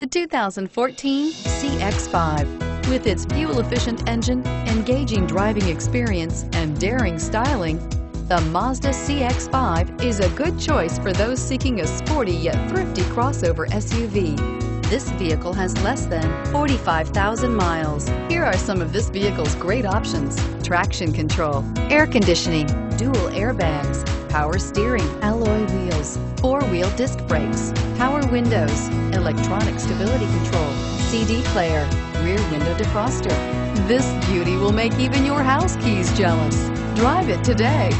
The 2014 CX-5. With its fuel-efficient engine, engaging driving experience, and daring styling, the Mazda CX-5 is a good choice for those seeking a sporty yet thrifty crossover SUV. This vehicle has less than 45,000 miles. Here are some of this vehicle's great options. Traction control, air conditioning, dual airbags, power steering, alloy wheels, four-wheel disc brakes, power windows, electronic stability control, CD player, rear window defroster. This beauty will make even your house keys jealous. Drive it today.